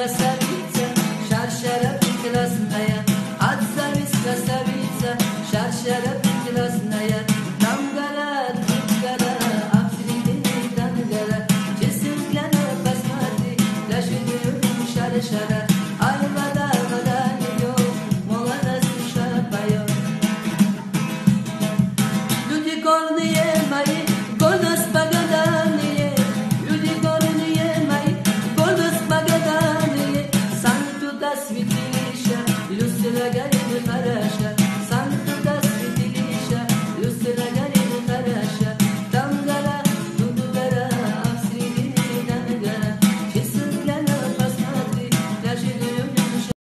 красавица, шаршара прекрасная, от зависть красавица, шаршара прекрасная, там гора, тут гора, а в середине там гора, честно гляну, посмотри, даже не любим шара-шара. imagination, lose the galaxy.